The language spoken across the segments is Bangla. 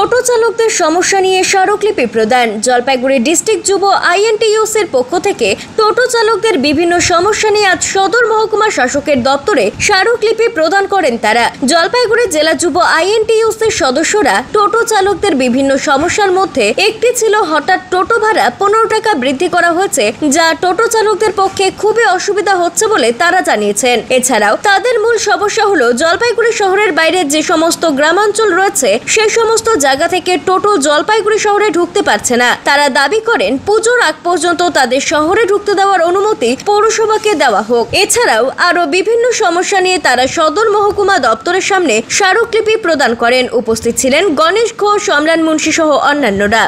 টোটো চালকদের সমস্যা নিয়ে স্মারকলিপি প্রদান। জলপাইগুড়ি ডিস্ট্রিক্ট যুব আইএনটিইউসির পক্ষ থেকে টোটো চালকদের বিভিন্ন সমস্যা নিয়ে আজ সদর মহকুমা শাসকের দপ্তরে স্মারকলিপি প্রদান করেন তারা। জলপাইগুড়ি জেলা যুব আইএনটিইউসির সদস্যরা টোটো চালকদের বিভিন্ন সমস্যার মধ্যে একটি ছিল হঠাৎ টোটো ভাড়া পনেরো টাকা বৃদ্ধি করা হয়েছে, যা টোটো চালকদের পক্ষে খুবই অসুবিধা হচ্ছে বলে তারা জানিয়েছেন। এছাড়াও তাদের মূল সমস্যা হলো জলপাইগুড়ি শহরের বাইরে যে সমস্ত গ্রামাঞ্চল রয়েছে, সেই সমস্ত জায়গা থেকে টোটো জলপাইগুড়ি শহরে ঢুকতে পারছে না। তারা দাবি করেন, পুজোর আগ পর্যন্ত তাদের শহরে ঢুকতে দেওয়ার অনুমতি পৌরসভাকে দেওয়া হোক। এছাড়াও আরও বিভিন্ন সমস্যা নিয়ে তারা সদর মহকুমা দপ্তরের সামনে স্মারকলিপি প্রদান করেন। উপস্থিত ছিলেন গণেশ ঘোষ অমলান মুন্সী সহ অন্যান্যরা।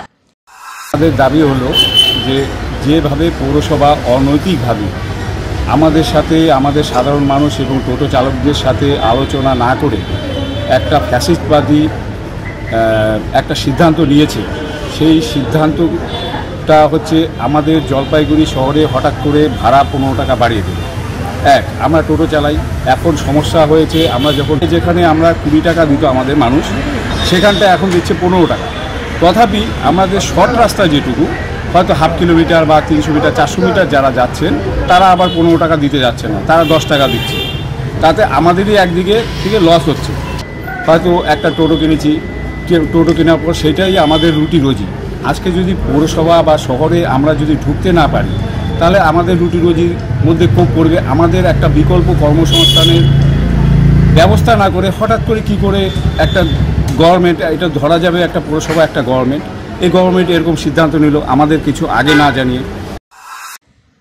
আমাদের দাবি হলো যে যেভাবে পৌরসভা অনৈতিকভাবে আমাদের সাথে, আমাদের সাধারণ মানুষ এবং টোটো চালকদের সাথে আলোচনা না করে একটা ফ্যাসিস্টবাদী একটা সিদ্ধান্ত নিয়েছে। সেই সিদ্ধান্তটা হচ্ছে আমাদের জলপাইগুড়ি শহরে হঠাৎ করে ভাড়া পনেরো টাকা বাড়িয়ে দেবে এক, আমরা টোটো চালাই। এখন সমস্যা হয়েছে, আমরা যখন যেখানে আমরা কুড়ি টাকা দিত আমাদের মানুষ, সেখানটা এখন দিচ্ছে পনেরো টাকা। তথাপি আমাদের শর্ট রাস্তা যেটুকু, হয়তো হাফ কিলোমিটার বা তিনশো মিটার, চারশো মিটার যারা যাচ্ছেন, তারা আবার পনেরো টাকা দিতে যাচ্ছে না, তারা দশ টাকা দিচ্ছে। তাতে আমাদেরই একদিকে থেকে লস হচ্ছে। হয়তো একটা টোটো কিনেছি টোটো কেনার পর সেটাই আমাদের রুটি রোজি। আজকে যদি পৌরসভা বা শহরে আমরা যদি ঢুকতে না পারি, তাহলে আমাদের রুটি রুজির মধ্যে ক্ষোভ করবে আমাদের একটা বিকল্প কর্মসংস্থানের ব্যবস্থা না করে হঠাৎ করে কি করে একটা গভর্নমেন্ট এটা ধরা যাবে একটা পৌরসভা, একটা গভর্নমেন্ট এই গভর্নমেন্ট এরকম সিদ্ধান্ত নিল, আমাদের কিছু আগে না জানিয়ে।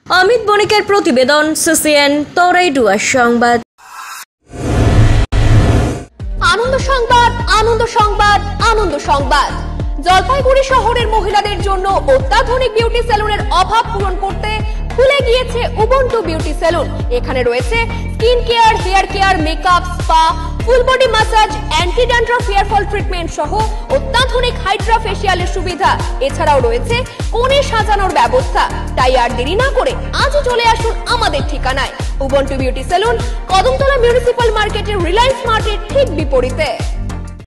অমিত বণিকের প্রতিবেদন সিসিএন তরাইডুয়ার সংবাদ। আনন্দ সংবাদ আনন্দ সংবাদ আনন্দ সংবাদ। জলপাইগুড়ি শহরের মহিলাদের জন্য অত্যাধুনিক বিউটি সেলুনের অভাব পূরণ করতে খুলে গিয়েছে উবন্টু বিউটি সেলুন এখানে রয়েছে skin care hair care makeup spa full body massage anti dandruff hair fall treatment সহ অত্যাধুনিক হাইড্রা ফেসিয়ালের সুবিধা। এছাড়াও রয়েছে কোণে সাজানোর ব্যবস্থা। তাই আর দেরি না করে আজই চলে আসুন আমাদের ঠিকানায়। Ubuntu beauty salon Kadamtala municipal মার্কেটের রিলায়েন্স মার্কেট ঠিক বিপরীতে।